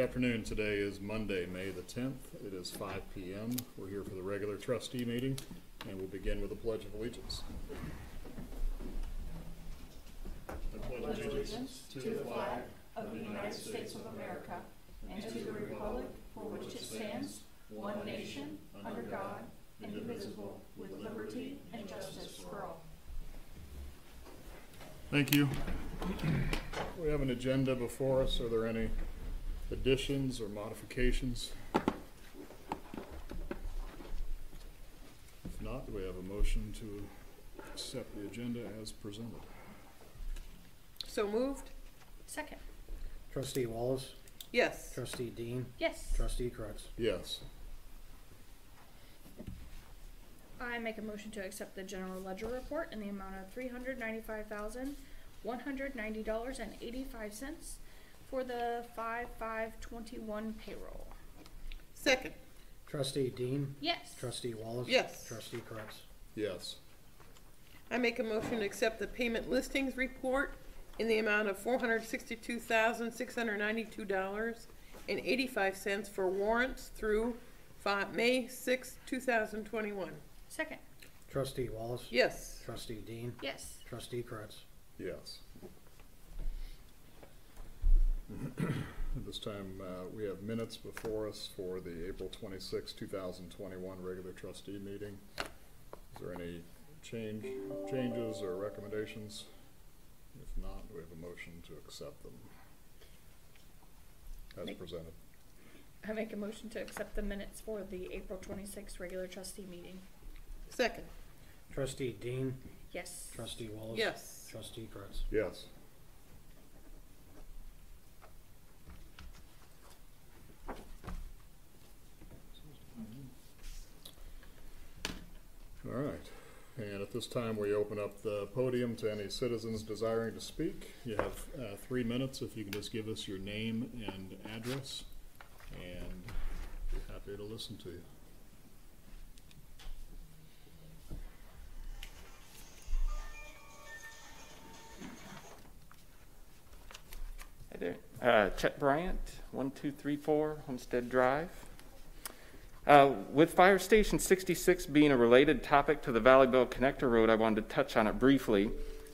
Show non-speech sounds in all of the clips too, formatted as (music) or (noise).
afternoon. Today is Monday, May the 10th. It is 5 PM. We're here for the regular trustee meeting, and we'll begin with a pledge of allegiance. I pledge allegiance to the flag of the United States of America and to the republic for which it stands, one nation, under God, indivisible, with liberty and justice for all. Thank you. We have an agenda before us. Are there any additions or modifications? If not, do we have a motion to accept the agenda as presented? So moved? Second. Trustee Wallace, Yes. trustee Dean, Yes. trustee Crux. Yes. I make a motion to accept the general ledger report in the amount of three hundred ninety-five thousand, one hundred ninety dollars and eighty-five cents for the five-five twenty-one payroll. Second? Trustee Dean, Yes. trustee Wallace. Yes. Trustee Crux. Yes. I make a motion to accept the payment listings report in the amount of four hundred sixty-two thousand, six hundred ninety-two dollars and eighty-five cents for warrants through fi- May sixth, two thousand twenty-one. Second. Trustee Wallace. Yes. Trustee Dean, Yes. trustee Crux. Yes. At this time, uh, we have minutes before us for the April twenty-sixth, two thousand twenty-one regular trustee meeting. Is there any change, changes or recommendations? If not, we have a motion to accept them as Make- presented? I make a motion to accept the minutes for the April twenty-sixth regular trustee meeting. Second? Trustee Dean, Yes. trustee Wallace. Yes. Trustee Crux. Yes. All right, and at this time, we open up the podium to any citizens desiring to speak. You have uh, three minutes, if you can just give us your name and address, and we're happy to listen to you. Hi there. Uh, Chet Bryant, 1234 Homestead Drive. Uh, with Fire Station 66 being a related topic to the Valley Bell Connector Road, I wanted to touch on it briefly.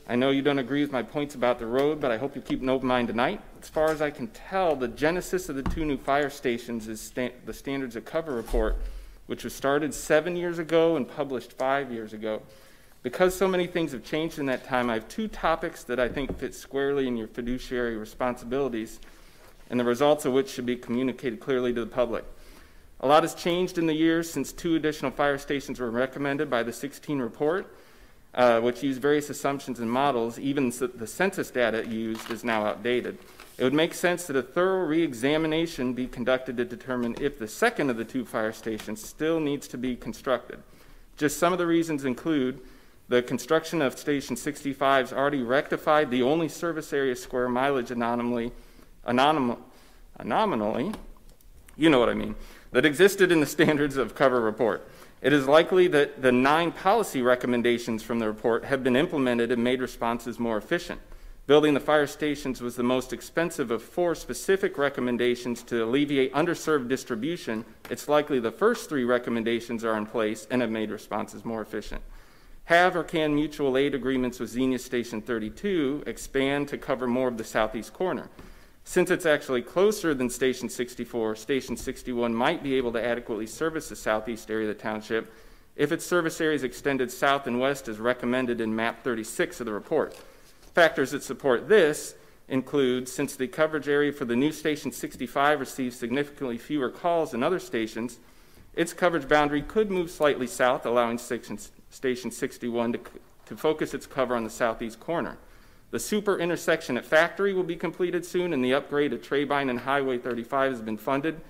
I know you don't agree with my points about the road, but I hope you keep an open mind tonight. As far as I can tell, the genesis of the two new fire stations is sta- the Standards of Cover report, which was started seven years ago and published five years ago. Because so many things have changed in that time, I have two topics that I think fit squarely in your fiduciary responsibilities, and the results of which should be communicated clearly to the public. A lot has changed in the years since two additional fire stations were recommended by the 16 report, uh, which used various assumptions and models. Even the census data used is now outdated. It would make sense that a thorough reexamination be conducted to determine if the second of the two fire stations still needs to be constructed. Just some of the reasons include the construction of Station 65 has already rectified the only service area square mileage anomaly, anonym, anomaly, you know what I mean, that existed in the standards of cover report. It is likely that the nine policy recommendations from the report have been implemented and made responses more efficient. Building the fire stations was the most expensive of four specific recommendations to alleviate underserved distribution. It's likely the first three recommendations are in place and have made responses more efficient. Have or can mutual aid agreements with Xenia Station 32 expand to cover more of the southeast corner? Since it's actually closer than Station 64, Station 61 might be able to adequately service the southeast area of the township if its service area is extended south and west as recommended in map 36 of the report. Factors that support this include since the coverage area for the new Station 65 receives significantly fewer calls than other stations, its coverage boundary could move slightly south, allowing Station, Station 61 to, to focus its cover on the southeast corner. The super intersection at Factory will be completed soon, and the upgrade at Trebein and Highway 35 has been funded.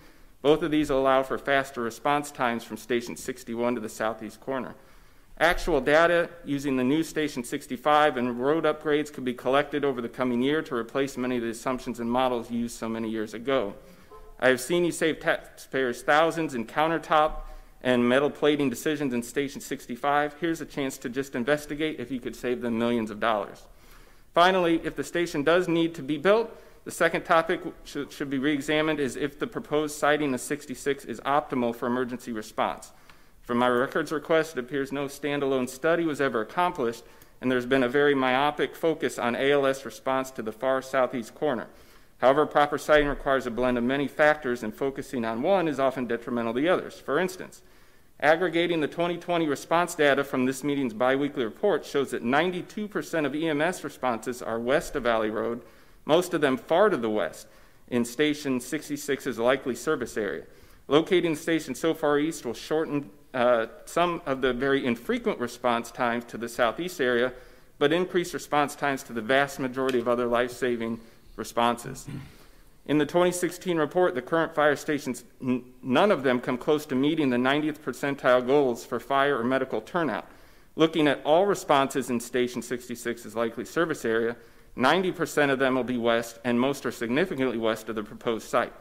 Both of these allow for faster response times from Station 61 to the southeast corner. Actual data using the new Station 65 and road upgrades could be collected over the coming year to replace many of the assumptions and models used so many years ago. I have seen you save taxpayers thousands in countertop and metal plating decisions in Station 65. Here's a chance to just investigate if you could save them millions of dollars. Finally, if the station does need to be built, The second topic should, should be reexamined is if the proposed siting of 66 is optimal for emergency response. From my records request, it appears no standalone study was ever accomplished, and there's been a very myopic focus on ALS response to the far southeast corner. However, proper siting requires a blend of many factors, and focusing on one is often detrimental to the others. For instance, aggregating the 2020 response data from this meeting's biweekly report shows that 92% of EMS responses are west of Valley Road, most of them far to the west, in Station 66's likely service area. Locating the station so far east will shorten uh, some of the very infrequent response times to the southeast area, but increase response times to the vast majority of other life-saving responses. In the 2016 report, the current fire stations, none of them come close to meeting the 90th percentile goals for fire or medical turnout. Looking at all responses in Station 66's likely service area, 90% of them will be west, and most are significantly west of the proposed site.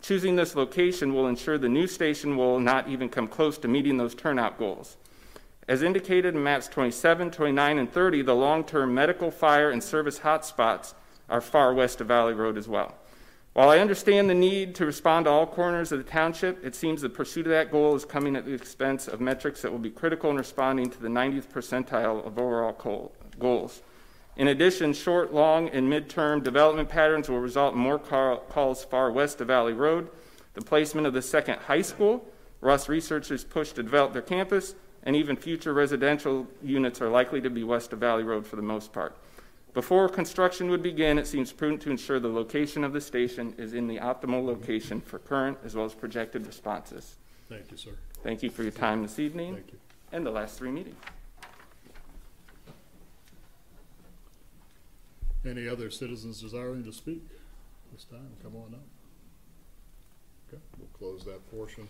Choosing this location will ensure the new station will not even come close to meeting those turnout goals. As indicated in maps 27, 29, and 30, the long-term medical, fire, and service hotspots are far west of Valley Road as well. While I understand the need to respond to all corners of the township, it seems the pursuit of that goal is coming at the expense of metrics that will be critical in responding to the 90th percentile of overall goals. In addition, short, long, and midterm development patterns will result in more calls far west of Valley Road, the placement of the second high school, Russ researchers push to develop their campus, and even future residential units are likely to be west of Valley Road for the most part. Before construction would begin, it seems prudent to ensure the location of the station is in the optimal location for current as well as projected responses. Thank you, sir. Thank you for your time this evening Thank you. and the last three meetings. Any other citizens desiring to speak this time? Come on up. Okay, we'll close that portion.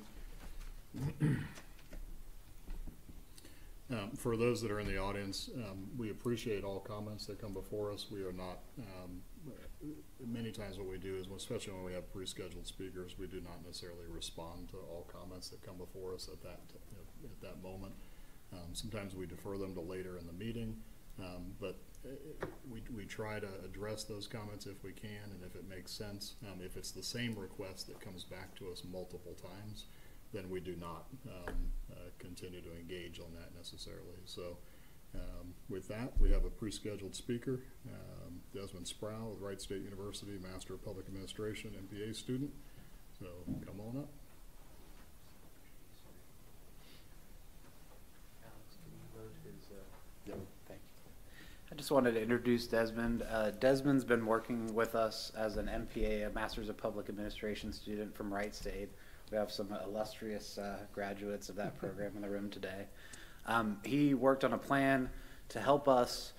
(clears throat) Um, for those that are in the audience, um, we appreciate all comments that come before us. We are not, um, many times what we do is, especially when we have pre-scheduled speakers, we do not necessarily respond to all comments that come before us at that, at that moment. Um, sometimes we defer them to later in the meeting, um, but uh, we, we try to address those comments if we can and if it makes sense. Um, if it's the same request that comes back to us multiple times, then we do not, um, uh, continue to engage on that necessarily. So, um, with that, we have a pre-scheduled speaker, um, Desmond Sproul with Wright State University, Master of Public Administration, MPA student. So, come on up. Alex, can you load his, uh, thank you. I just wanted to introduce Desmond. Uh, Desmond's been working with us as an MPA, a Masters of Public Administration student from Wright State. We have some illustrious uh, graduates of that program in the room today. Um, he worked on a plan to help us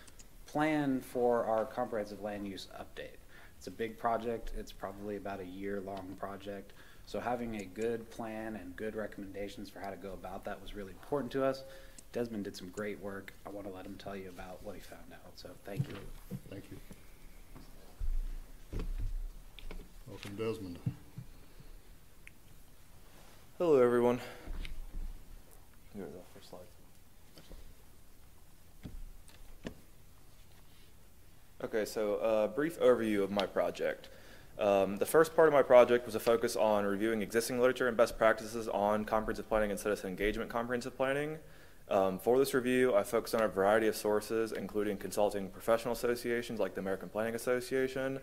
plan for our comprehensive land use update. It's a big project. It's probably about a year-long project. So having a good plan and good recommendations for how to go about that was really important to us. Desmond did some great work. I want to let him tell you about what he found out. So thank you. Thank you. Welcome Desmond. Hello, everyone. Here are the first slides. Okay, so a brief overview of my project. Um, the first part of my project was a focus on reviewing existing literature and best practices on comprehensive planning and citizen engagement comprehensive planning. Um, for this review, I focused on a variety of sources, including consulting professional associations like the American Planning Association,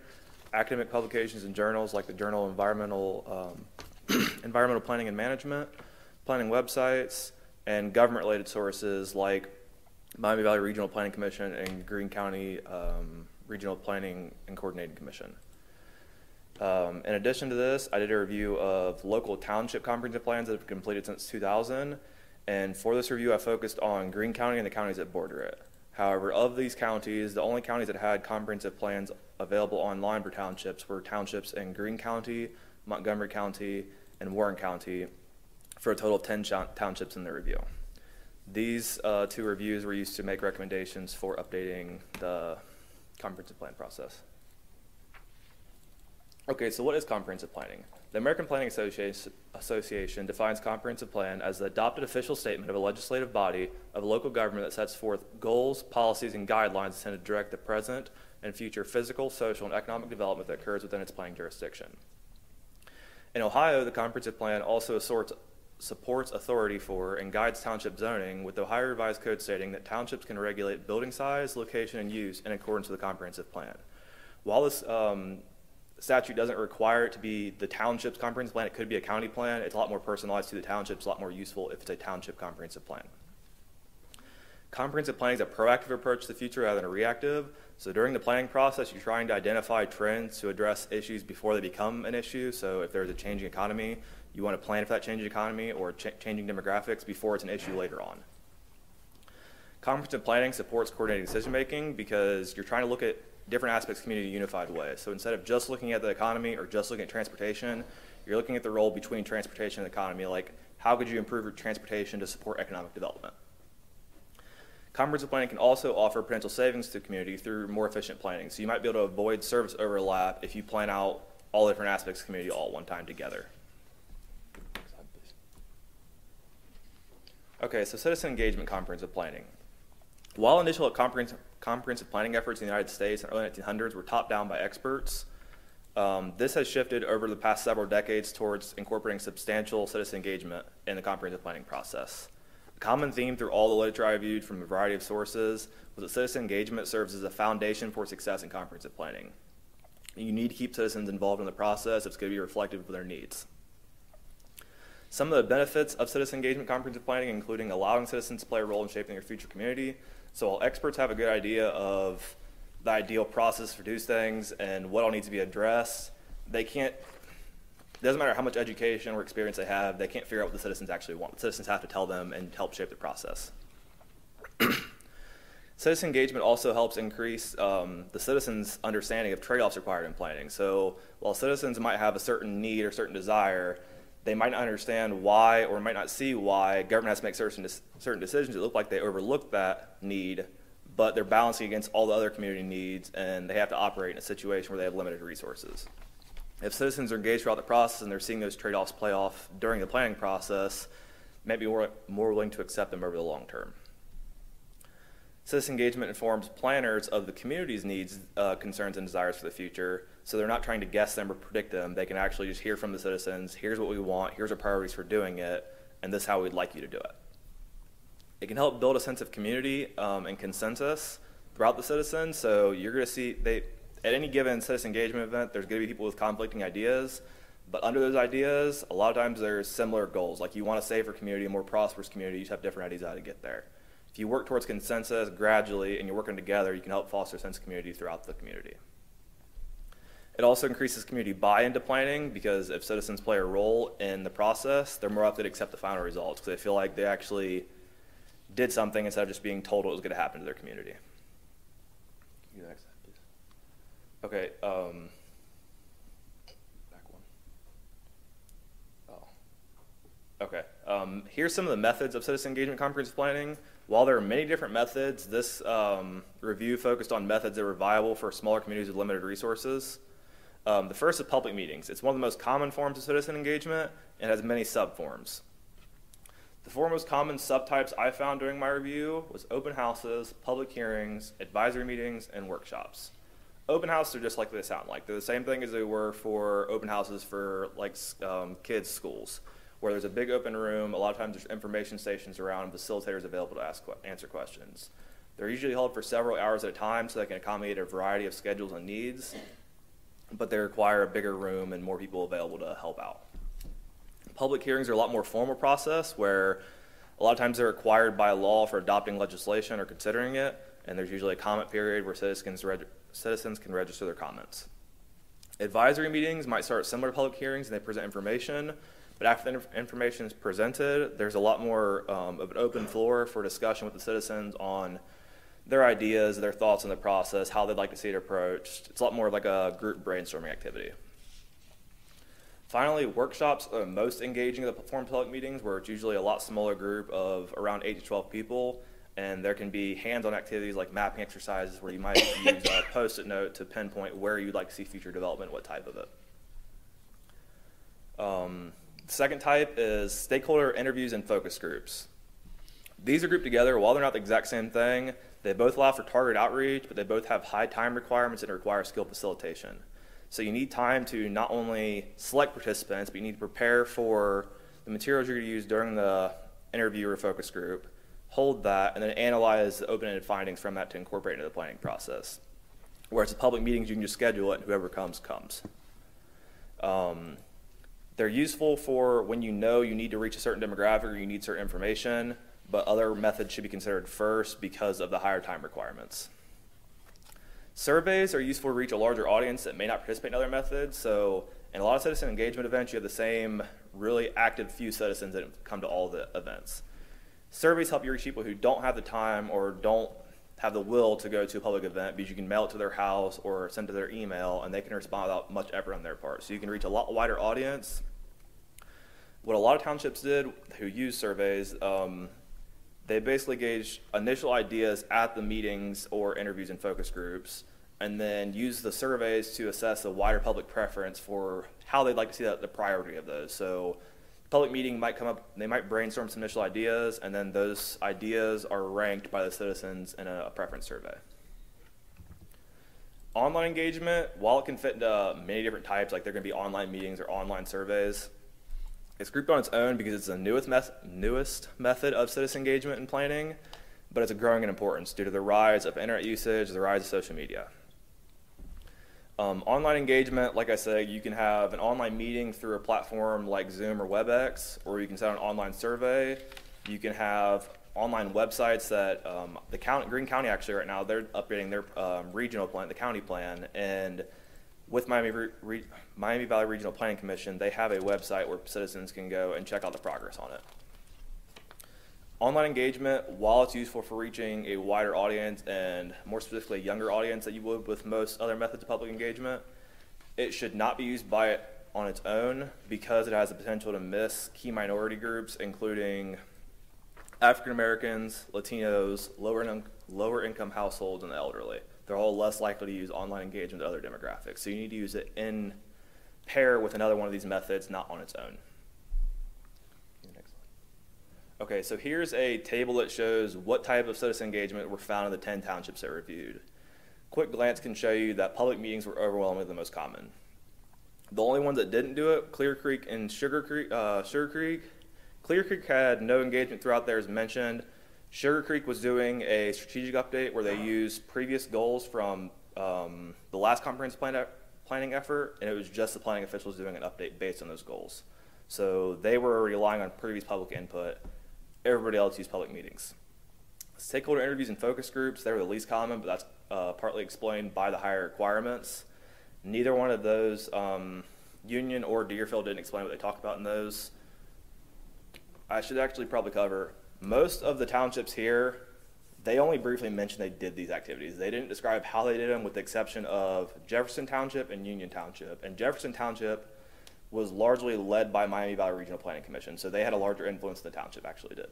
academic publications and journals like the Journal of Environmental um, environmental planning and management, planning websites, and government-related sources like Miami Valley Regional Planning Commission and Greene County um, Regional Planning and Coordinating Commission. Um, in addition to this, I did a review of local township comprehensive plans that have been completed since 2000. And for this review, I focused on Greene County and the counties that border it. However, of these counties, the only counties that had comprehensive plans available online for townships were townships in Greene County, Montgomery County, and Warren County for a total of 10 townships in the review. These uh, two reviews were used to make recommendations for updating the comprehensive plan process. Okay, so what is comprehensive planning? The American Planning Association, defines comprehensive plan as the adopted official statement of a legislative body of a local government that sets forth goals, policies, and guidelines intended to direct the present and future physical, social, and economic development that occurs within its planning jurisdiction. In Ohio, the comprehensive plan also assorts, supports authority for and guides township zoning, with the Ohio Revised Code stating that townships can regulate building size, location, and use in accordance with the comprehensive plan. While this um, statute doesn't require it to be the township's comprehensive plan, it could be a county plan. It's a lot more personalized to the township. It's a lot more useful if it's a township comprehensive plan. Comprehensive planning is a proactive approach to the future rather than a reactive. So during the planning process, you're trying to identify trends to address issues before they become an issue. So if there's a changing economy, you want to plan for that changing economy or ch- changing demographics before it's an issue later on. Comprehensive planning supports coordinated decision making because you're trying to look at different aspects of community in a unified way. So instead of just looking at the economy or just looking at transportation, you're looking at the role between transportation and the economy, like how could you improve your transportation to support economic development? Comprehensive planning can also offer potential savings to the community through more efficient planning. So you might be able to avoid service overlap if you plan out all the different aspects of the community all one time together. Okay, so citizen engagement comprehensive planning. While initial comprehensive, comprehensive planning efforts in the United States in the early 1900s were top down by experts, um, this has shifted over the past several decades towards incorporating substantial citizen engagement in the comprehensive planning process. Common theme through all the literature I viewed from a variety of sources was that citizen engagement serves as a foundation for success in comprehensive planning. You need to keep citizens involved in the process if it's going to be reflective of their needs. Some of the benefits of citizen engagement comprehensive planning, including allowing citizens to play a role in shaping their future community. So while experts have a good idea of the ideal process to produce things and what all needs to be addressed, they can't, it doesn't matter how much education or experience they have, they can't figure out what the citizens actually want. The citizens have to tell them and help shape the process. (clears throat) Citizen engagement also helps increase um, the citizens' understanding of trade-offs required in planning. So while citizens might have a certain need or certain desire, they might not understand why or might not see why government has to make certain, certain decisions that look like they overlook that need, but they're balancing against all the other community needs and they have to operate in a situation where they have limited resources. If citizens are engaged throughout the process and they're seeing those trade-offs play off during the planning process, maybe more, more willing to accept them over the long term. Citizen engagement informs planners of the community's needs, uh, concerns, and desires for the future. So they're not trying to guess them or predict them. They can actually just hear from the citizens here's what we want, here's our priorities for doing it, and this is how we'd like you to do it. It can help build a sense of community um, and consensus throughout the citizens. So you're going to see they at any given citizen engagement event, there's going to be people with conflicting ideas. But under those ideas, a lot of times there's similar goals. Like you want a safer community, a more prosperous community, you just have different ideas how to get there. If you work towards consensus gradually and you're working together, you can help foster a sense of community throughout the community. It also increases community buy-in to planning because if citizens play a role in the process, they're more likely to accept the final results because they feel like they actually did something instead of just being told what was going to happen to their community. Next. Okay. Um, back one. Oh. Okay. Um, here's some of the methods of citizen engagement comprehensive planning. While there are many different methods, this um, review focused on methods that were viable for smaller communities with limited resources. Um, the first is public meetings. It's one of the most common forms of citizen engagement and has many subforms. The four most common subtypes I found during my review was open houses, public hearings, advisory meetings, and workshops. Open houses are just like they sound like. They're the same thing as they were for open houses for like um, kids' schools where there's a big open room. A lot of times there's information stations around and facilitators available to ask answer questions. They're usually held for several hours at a time so they can accommodate a variety of schedules and needs, but they require a bigger room and more people available to help out. Public hearings are a lot more formal process where a lot of times they're required by law for adopting legislation or considering it, and there's usually a comment period where citizens, citizens can register their comments. Advisory meetings might start similar to public hearings and they present information, but after the information is presented, there's a lot more um, of an open floor for discussion with the citizens on their ideas, their thoughts on the process, how they'd like to see it approached. It's a lot more like a group brainstorming activity. Finally, workshops are most engaging of the form public meetings, where it's usually a lot smaller group of around 8 to 12 people, and there can be hands-on activities like mapping exercises where you might (coughs) use a post-it note to pinpoint where you'd like to see future development, what type of it. Um, second type is stakeholder interviews and focus groups. These are grouped together while they're not the exact same thing. They both allow for target outreach, but they both have high time requirements and require skill facilitation. So you need time to not only select participants, but you need to prepare for the materials you're going to use during the interview or focus group, hold that, and then analyze the open-ended findings from that to incorporate into the planning process. Whereas the public meetings, you can just schedule it, and whoever comes, comes. Um, they're useful for when you know you need to reach a certain demographic or you need certain information, but other methods should be considered first because of the higher time requirements. Surveys are useful to reach a larger audience that may not participate in other methods. So, in a lot of citizen engagement events, you have the same really active few citizens that come to all the events. Surveys help you reach people who don't have the time or don't have the will to go to a public event because you can mail it to their house or send it to their email and they can respond without much effort on their part. So you can reach a lot wider audience. What a lot of townships did who use surveys, um, they basically gauge initial ideas at the meetings or interviews and focus groups and then use the surveys to assess the wider public preference for how they'd like to see that, the priority of those. So public meeting might come up, they might brainstorm some initial ideas, and then those ideas are ranked by the citizens in a, a preference survey. Online engagement, while it can fit into uh, many different types, like there can be online meetings or online surveys, it's grouped on its own because it's the newest, mes- newest method of citizen engagement and planning, but it's a growing in importance due to the rise of internet usage, the rise of social media. Um, online engagement, like I said, you can have an online meeting through a platform like Zoom or WebEx, or you can set an online survey. You can have online websites that um, the county, Greene County actually right now they're updating their um, regional plan, the county plan, and with Miami, Re- Re- Miami Valley Regional Planning Commission, they have a website where citizens can go and check out the progress on it. Online engagement, while it's useful for reaching a wider audience and more specifically a younger audience that you would with most other methods of public engagement, it should not be used by it on its own because it has the potential to miss key minority groups, including African Americans, Latinos, lower, in- lower income households, and the elderly. They're all less likely to use online engagement than other demographics. So you need to use it in pair with another one of these methods, not on its own. Okay, so here's a table that shows what type of citizen engagement were found in the 10 townships that reviewed. Quick glance can show you that public meetings were overwhelmingly the most common. The only ones that didn't do it, Clear Creek and Sugar Creek, uh, Sugar Creek. Clear Creek had no engagement throughout there as mentioned. Sugar Creek was doing a strategic update where they used previous goals from um, the last comprehensive plan e- planning effort, and it was just the planning officials doing an update based on those goals. So they were relying on previous public input everybody else used public meetings. Stakeholder interviews and focus groups, they were the least common, but that's uh, partly explained by the higher requirements. Neither one of those, um, Union or Deerfield didn't explain what they talked about in those. I should actually probably cover, most of the townships here, they only briefly mentioned they did these activities. They didn't describe how they did them with the exception of Jefferson Township and Union Township. And Jefferson Township was largely led by Miami Valley Regional Planning Commission, so they had a larger influence than the township actually did.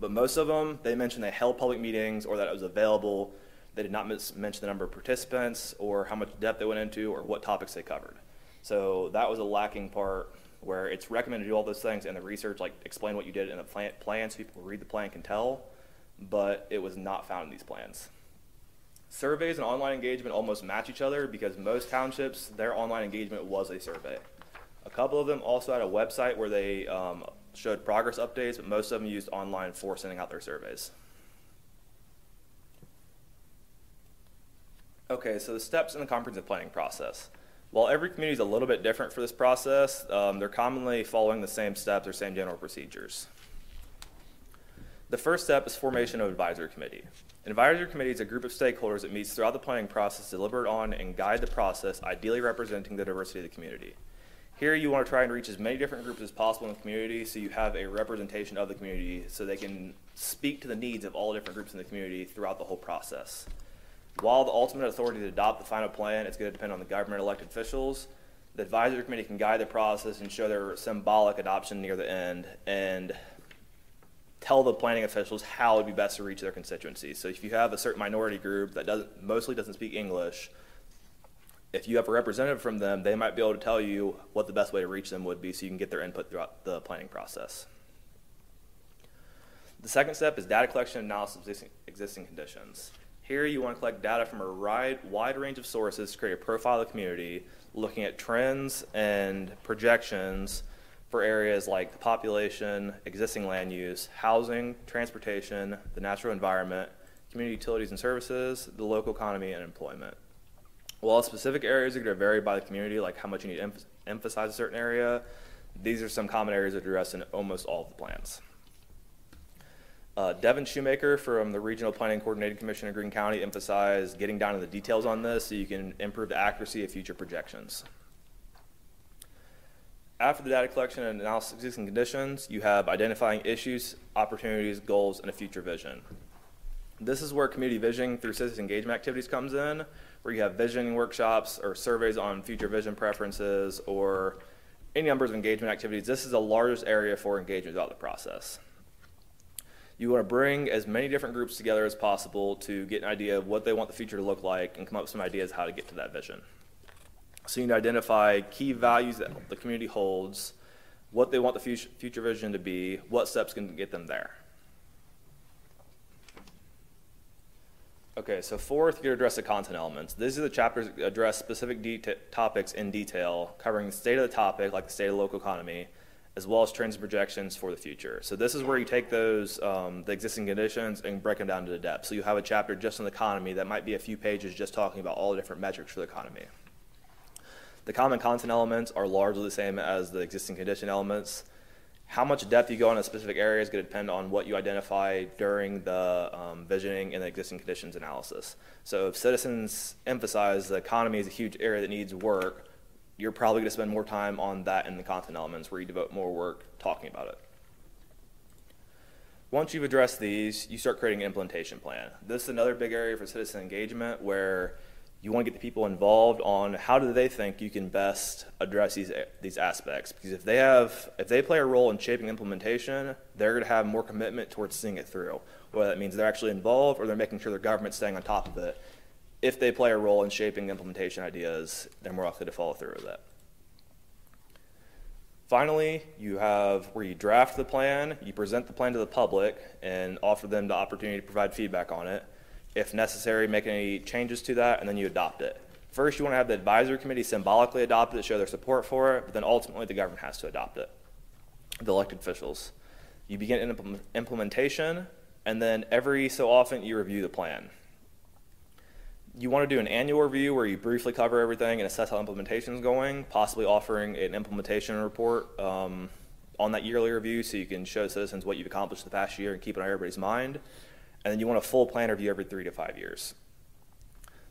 But most of them, they mentioned they held public meetings or that it was available. They did not mention the number of participants or how much depth they went into or what topics they covered. So that was a lacking part where it's recommended to do all those things and the research, like explain what you did in the plan, plan so people who read the plan can tell, but it was not found in these plans. Surveys and online engagement almost match each other because most townships, their online engagement was a survey. A couple of them also had a website where they um, showed progress updates, but most of them used online for sending out their surveys. Okay, so the steps in the comprehensive planning process. While every community is a little bit different for this process, um, they're commonly following the same steps or same general procedures. The first step is formation of advisory committee. An advisory committee is a group of stakeholders that meets throughout the planning process to deliberate on and guide the process, ideally representing the diversity of the community. Here, you want to try and reach as many different groups as possible in the community so you have a representation of the community so they can speak to the needs of all different groups in the community throughout the whole process. While the ultimate authority to adopt the final plan is going to depend on the government elected officials, the advisory committee can guide the process and show their symbolic adoption near the end and tell the planning officials how it would be best to reach their constituencies. So if you have a certain minority group that doesn't mostly doesn't speak English, If you have a representative from them, they might be able to tell you what the best way to reach them would be so you can get their input throughout the planning process. The second step is data collection and analysis of existing, conditions. Here, you want to collect data from a wide range of sources to create a profile of the community, looking at trends and projections for areas like the population, existing land use, housing, transportation, the natural environment, community utilities and services, the local economy, and employment. While specific areas are going to vary by the community, like how much you need to emph- emphasize a certain area, these are some common areas addressed in almost all of the plans. Uh, Devin Shoemaker from the Regional Planning Coordinating Commission in Greene County emphasized getting down to the details on this so you can improve the accuracy of future projections. After the data collection and analysis of existing conditions, you have identifying issues, opportunities, goals, and a future vision. This is where community visioning through citizen engagement activities comes in, where you have visioning workshops or surveys on future vision preferences or any numbers of engagement activities. This is the largest area for engagement throughout the process. You want to bring as many different groups together as possible to get an idea of what they want the future to look like and come up with some ideas how to get to that vision. So you need to identify key values that the community holds, what they want the future, future vision to be, what steps can get them there. Okay, so fourth, you're going to address the content elements. These are the chapters that address specific topics in detail, covering the state of the topic, like the state of the local economy, as well as trends and projections for the future. So this is where you take those, um, the existing conditions and break them down to the depth. So you have a chapter just on the economy that might be a few pages just talking about all the different metrics for the economy. The common content elements are largely the same as the existing condition elements. How much depth you go in a specific area is going to depend on what you identify during the um, visioning and the existing conditions analysis. So if citizens emphasize the economy is a huge area that needs work, you're probably going to spend more time on that in the content elements where you devote more work talking about it. Once you've addressed these, you start creating an implementation plan. This is another big area for citizen engagement where you want to get the people involved on how do they think you can best address these these aspects. Because if they have if they play a role in shaping implementation they're going to have more commitment towards seeing it through. Whether that means they're actually involved or they're making sure their government's staying on top of it. If they play a role in shaping implementation ideas they're more likely to follow through with that finally you have where you draft the plan you present the plan to the public and offer them the opportunity to provide feedback on it if necessary, make any changes to that, and then you adopt it. First, you want to have the advisory committee symbolically adopt it show their support for it, but then ultimately the government has to adopt it, the elected officials. You begin implement- implementation, and then every so often you review the plan. You want to do an annual review where you briefly cover everything and assess how implementation is going, possibly offering an implementation report um, on that yearly review so you can show citizens what you've accomplished the past year and keep it on everybody's mind and then you want a full plan review every three to five years.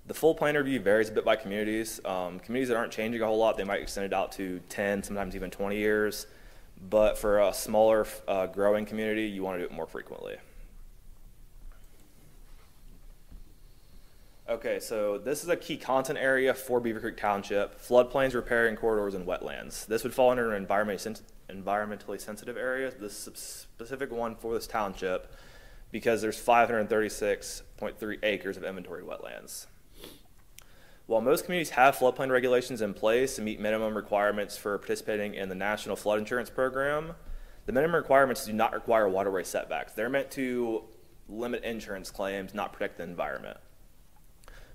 The full plan review varies a bit by communities. Um, communities that aren't changing a whole lot, they might extend it out to 10, sometimes even 20 years. But for a smaller, uh, growing community, you want to do it more frequently. Okay, so this is a key content area for Beavercreek Township, floodplains, riparian corridors, and wetlands. This would fall under an environmentally sensitive area. This specific one for this township because there's 536.3 acres of inventory wetlands. While most communities have floodplain regulations in place to meet minimum requirements for participating in the National Flood Insurance Program, the minimum requirements do not require waterway setbacks. They're meant to limit insurance claims, not protect the environment.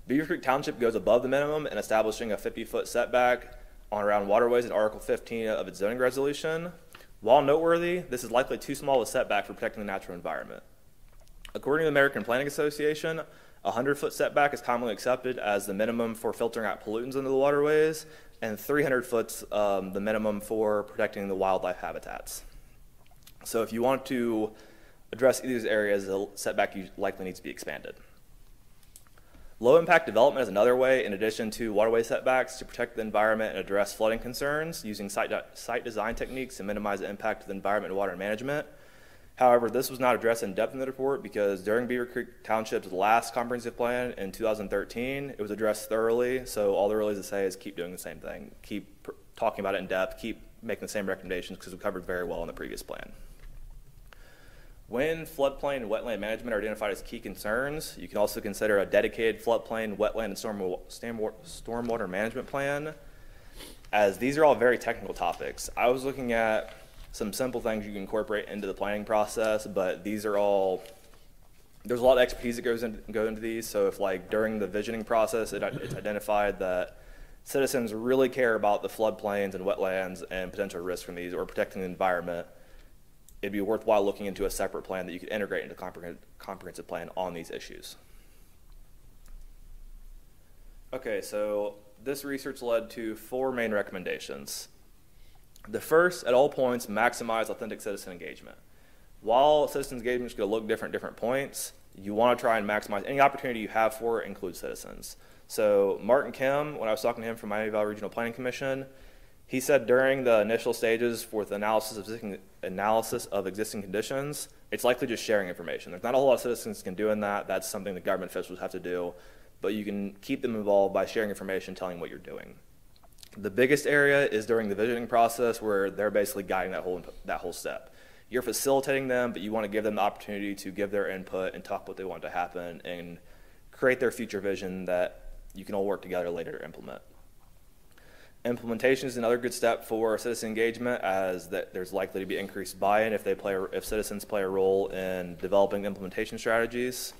Beavercreek Township goes above the minimum in establishing a 50-foot setback on around waterways in Article 15 of its zoning resolution. While noteworthy, this is likely too small a setback for protecting the natural environment. According to the American Planning Association, a 100 foot setback is commonly accepted as the minimum for filtering out pollutants into the waterways, and 300 foot's um, the minimum for protecting the wildlife habitats. So if you want to address these areas, the setback you likely needs to be expanded. Low impact development is another way, in addition to waterway setbacks, to protect the environment and address flooding concerns using site, site design techniques to minimize the impact of the environment and water management. However, this was not addressed in depth in the report because during Beavercreek Township's last comprehensive plan in 2013, it was addressed thoroughly. So all there really is to say is keep doing the same thing, keep talking about it in depth, keep making the same recommendations because we covered very well in the previous plan. When floodplain and wetland management are identified as key concerns, you can also consider a dedicated floodplain, wetland, and storm, stormwater management plan, as these are all very technical topics. I was looking at some simple things you can incorporate into the planning process, but these are all there's a lot of expertise that goes into, go into these. So if like during the visioning process, it, it's identified that citizens really care about the floodplains and wetlands and potential risks from these or protecting the environment, it'd be worthwhile looking into a separate plan that you could integrate into comprehend, comprehensive plan on these issues. Okay, so this research led to four main recommendations. The first, at all points, maximize authentic citizen engagement. While citizen engagement is going to look different at different points, you want to try and maximize any opportunity you have for it, include citizens. So Martin Kim, when I was talking to him from Miami Valley Regional Planning Commission, he said during the initial stages with analysis of existing, analysis of existing conditions, it's likely just sharing information. There's not a whole lot of citizens can do in that. That's something the government officials have to do, but you can keep them involved by sharing information, telling what you're doing. The biggest area is during the visioning process where they're basically guiding that whole that whole step. You're facilitating them, but you want to give them the opportunity to give their input and talk what they want to happen and create their future vision that you can all work together later to implement. Implementation is another good step for citizen engagement, as that there's likely to be increased buy-in if they play if citizens play a role in developing implementation strategies.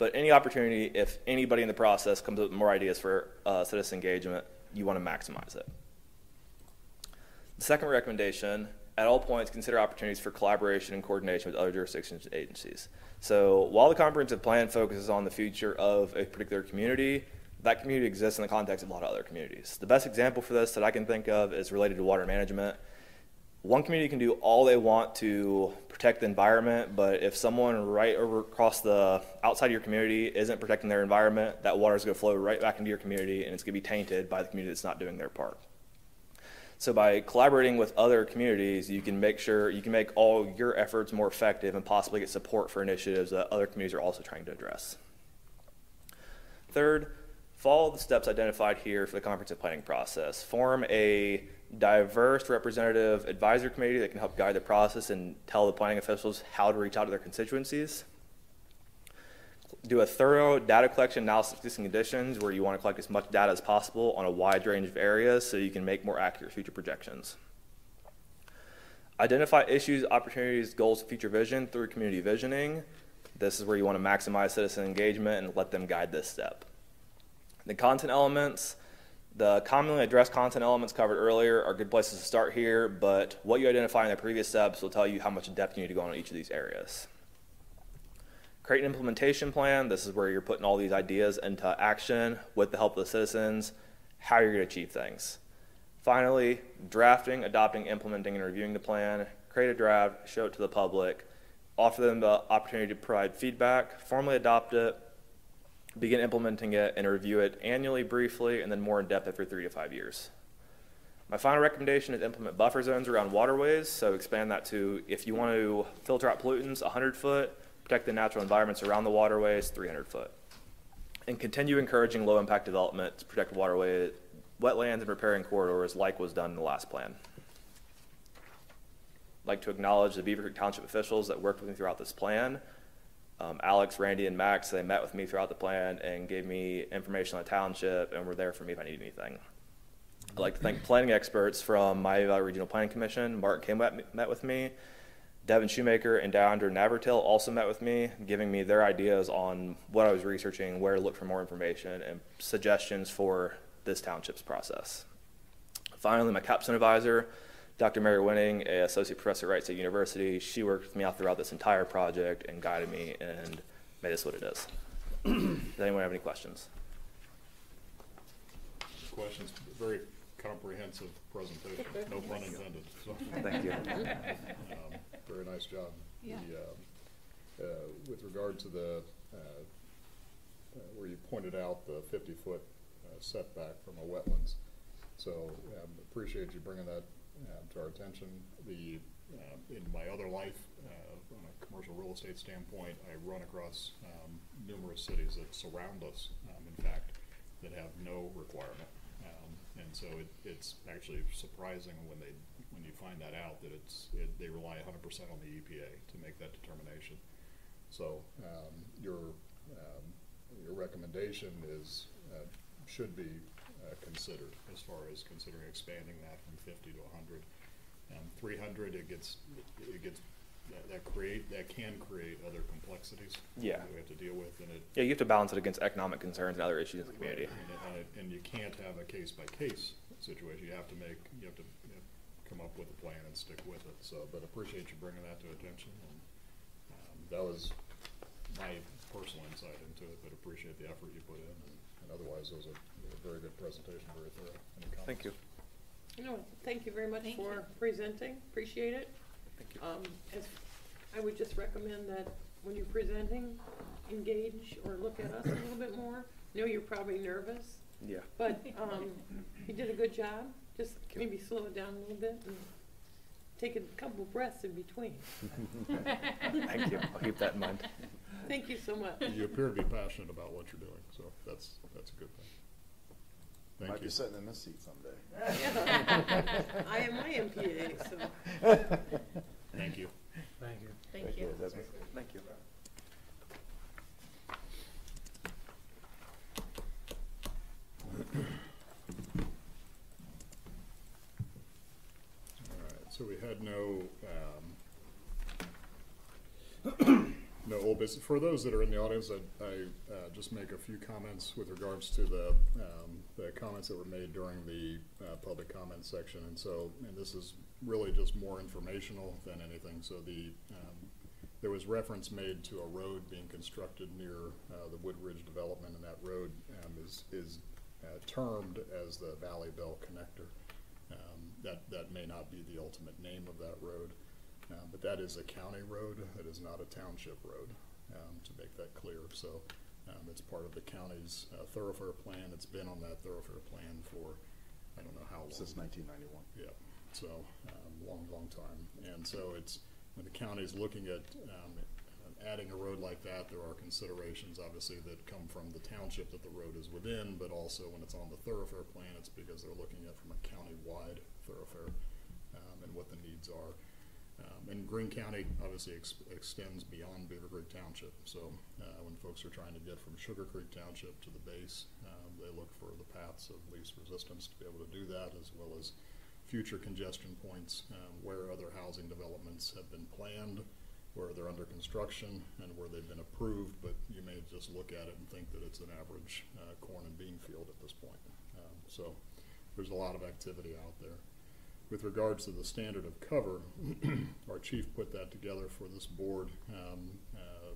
But any opportunity, if anybody in the process comes up with more ideas for uh, citizen engagement, you want to maximize it. The second recommendation, at all points, consider opportunities for collaboration and coordination with other jurisdictions and agencies. So while the comprehensive plan focuses on the future of a particular community, that community exists in the context of a lot of other communities. The best example for this that I can think of is related to water management. One community can do all they want to protect the environment, but if someone right over across the outside of your community isn't protecting their environment, that water is going to flow right back into your community and it's going to be tainted by the community that's not doing their part. So by collaborating with other communities, you can make sure you can make all your efforts more effective and possibly get support for initiatives that other communities are also trying to address. Third, follow the steps identified here for the comprehensive planning process. Form a diverse representative advisory committee that can help guide the process and tell the planning officials how to reach out to their constituencies. Do a thorough data collection analysis of existing conditions where you want to collect as much data as possible on a wide range of areas so you can make more accurate future projections. Identify issues, opportunities, goals, future vision through community visioning. This is where you want to maximize citizen engagement and let them guide this step. The content elements, the commonly addressed content elements covered earlier are good places to start here, but what you identify in the previous steps will tell you how much depth you need to go on each of these areas. Create an implementation plan. This is where you're putting all these ideas into action with the help of the citizens, how you're going to achieve things. Finally, drafting, adopting, implementing, and reviewing the plan. Create a draft, show it to the public, offer them the opportunity to provide feedback, formally adopt it, begin implementing it, and review it annually, briefly, and then more in depth every three to five years. My final recommendation is implement buffer zones around waterways. So expand that to if you want to filter out pollutants, 100 foot, protect the natural environments around the waterways, 300 foot. And continue encouraging low impact development to protect waterway, wetlands, and riparian corridors like was done in the last plan. I'd like to acknowledge the Beavercreek Township officials that worked with me throughout this plan. Um, Alex, Randy, and Max, they met with me throughout the plan and gave me information on the township and were there for me if I needed anything. I'd like to thank planning experts from Valley Regional Planning Commission. Mark Kim met, with me. Devin Shoemaker and Downder Navratil also met with me, giving me their ideas on what I was researching, where to look for more information, and suggestions for this township's process. Finally, my capstone advisor, Dr. Mary Wenning, a associate professor at Wright State University, she worked with me out throughout this entire project and guided me and made this what it is. Does anyone have any questions? Questions? Very comprehensive presentation, no pun intended. So, Thank you. (laughs) um, Very nice job. Yeah. The, uh, uh, With regard to the, uh, uh, where you pointed out the fifty-foot setback from a wetlands, so um, appreciate you bringing that uh, to our attention. The, uh, in my other life, uh, on a commercial real estate standpoint, I run across um, numerous cities that surround us, um, in fact, that have no requirement Um, and so it, it's actually surprising when they, when you find that out, that it's, it, they rely hundred percent on the EPA to make that determination. So, um, your, um, your recommendation is, uh, should be, uh, considered as far as considering expanding that from fifty to hundred. Um, three hundred, it gets, it gets, that, that create, that can create other complexities. Yeah. That we have to deal with, and it, Yeah, you have to balance it against economic concerns and other issues in the community. and, it- and, it- and you can't have a case-by-case situation, you have to make, you have to, you know, come up with a plan and stick with it, so, but appreciate you bringing that to attention, and, um, that was my personal insight into it, but appreciate the effort you put in, and, and otherwise, it was a, a very good presentation, very thorough. Any comments? Thank you. No, thank you very much Thank for you. presenting, appreciate it. Thank you. Um, as, I would just recommend that when you're presenting, engage or look at us a little bit more. Know you're probably nervous, Yeah. but, um, you did a good job. Just maybe slow it down a little bit and take a couple breaths in between. (laughs) Thank you. I'll keep that in mind. Thank you so much. You appear to be passionate about what you're doing, so that's, that's a good thing. Thank Might you. be sitting in this seat someday. Yeah. (laughs) I am my MPA, so. Thank you. Thank you. Thank you. Desmond. Thank you. All right, so we had no, um, no old business. For those that are in the audience, I, I, uh, just make a few comments with regards to the, um, the comments that were made during the, uh, public comment section. And so, and this is really just more informational than anything. So the, um, there was reference made to a road being constructed near, uh, the Woodridge development, and that road, um, is, is, uh, termed as the Valley Bell Connector. Um, that, that may not be the ultimate name of that road, uh, but that is a county road, it is not a township road, um, to make that clear. So, um, it's part of the county's uh, thoroughfare plan, it's been on that thoroughfare plan for, I don't know how long. Since nineteen ninety-one. Yeah, so, um, long, long time. And so it's, when the county's looking at, um, adding a road like that, there are considerations obviously that come from the township that the road is within, but also when it's on the thoroughfare plan, it's because they're looking at from a county-wide thoroughfare, um, and what the needs are. Um, and Greene County obviously ex- extends beyond Beavercreek Township, so, uh, when folks are trying to get from Sugarcreek Township to the base, um, they look for the paths of least resistance to be able to do that, as well as future congestion points, um, where other housing developments have been planned, where they're under construction, and where they've been approved, but you may just look at it and think that it's an average, uh, corn and bean field at this point. Um, so, there's a lot of activity out there. With regards to the standard of cover, (clears throat) our chief put that together for this board, um, uh,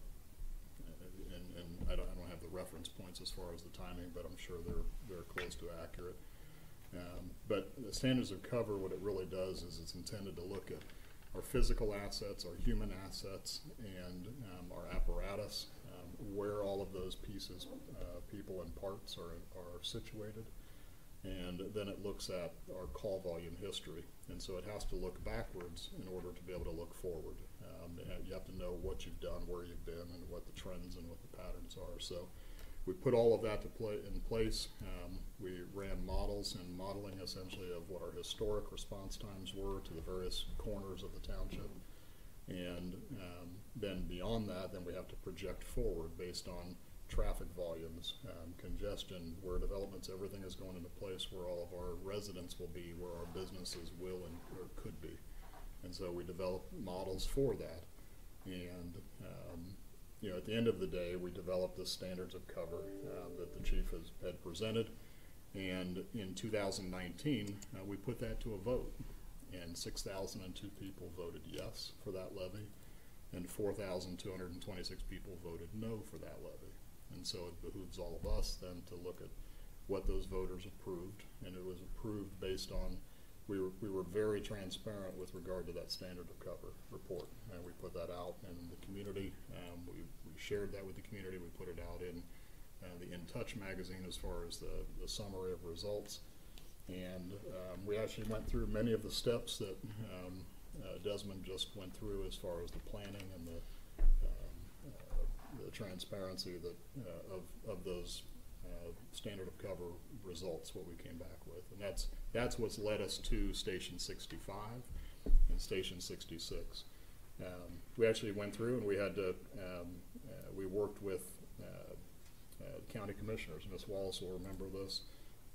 and, and I don't, I don't have the reference points as far as the timing, but I'm sure they're, they're close to accurate. Um, but the standards of cover, what it really does is it's intended to look at our physical assets, our human assets, and um, our apparatus, um, where all of those pieces, uh, people and parts are, are situated. And then it looks at our call volume history. And so it has to look backwards in order to be able to look forward. Um, you have to know what you've done, where you've been, and what the trends and what the patterns are. So we put all of that to play in place. Um, we ran models and modeling essentially of what our historic response times were to the various corners of the township. And um, then beyond that, then we have to project forward based on traffic volumes, um, congestion, where developments, everything is going into place where all of our residents will be, where our businesses will and or could be. And so we develop models for that. And um, you know, at the end of the day, we develop the standards of cover uh, that the chief has, had presented. And in 2019, uh, we put that to a vote, and 6,002 people voted yes for that levy, and 4,226 people voted no for that levy. And so it behooves all of us then to look at what those voters approved, and it was approved based on we were, we were very transparent with regard to that standard of cover report, and we put that out in the community. Um, we, we shared that with the community. We put it out in uh, the In Touch magazine as far as the, the summary of results. And um, we actually went through many of the steps that um, uh, Desmond just went through as far as the planning and the, um, uh, the transparency that, uh, of, of those uh, standard of cover results, what we came back with. And that's, that's what's led us to Station sixty-five and Station sixty-six. Um, we actually went through and we had to, um, uh, we worked with, uh, uh, county commissioners, Ms. Wallace will remember this,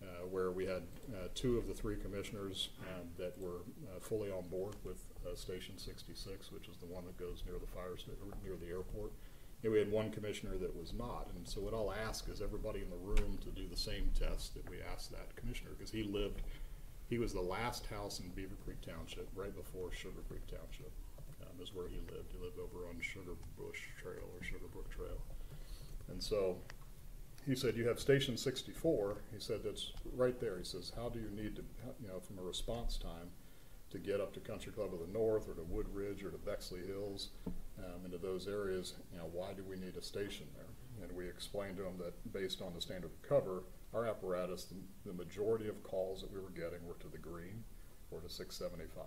uh, where we had, uh, two of the three commissioners, um, that were, uh, fully on board with, Station sixty-six, which is the one that goes near the fire near the airport. And we had one commissioner that was not, and so what I'll ask is everybody in the room to do the same test that we asked that commissioner, because he lived, he was the last house in Beavercreek Township, right before Sugarcreek Township, um, is where he lived. He lived over on Sugar Bush Trail or Sugar Brook Trail. And so, he said, you have Station sixty-four, he said, that's right there. He says, how do you need to, you know, from a response time to get up to Country Club of the North or to Woodridge or to Bexley Hills, um, into those areas, you know, why do we need a station there? And we explained to them that based on the standard of cover, our apparatus, the, the majority of calls that we were getting were to the Greene or to six seventy-five.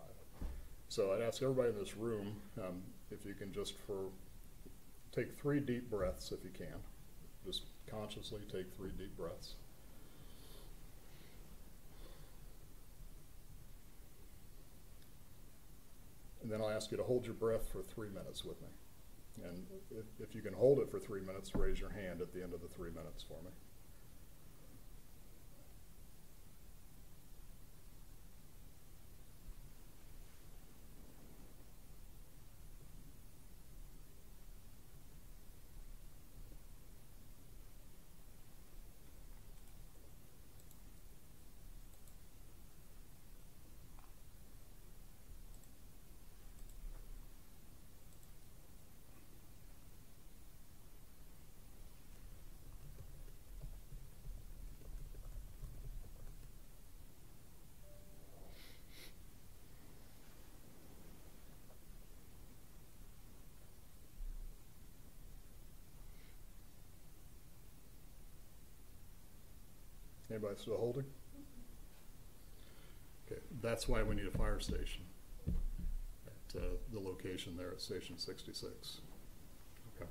So I'd ask everybody in this room, um, if you can just for, take three deep breaths if you can. Just consciously take three deep breaths. And then I'll ask you to hold your breath for three minutes with me. And if, if you can hold it for three minutes, raise your hand at the end of the three minutes for me. Anybody still holding? Okay, that's why we need a fire station at, uh, the location there at Station sixty-six. Okay.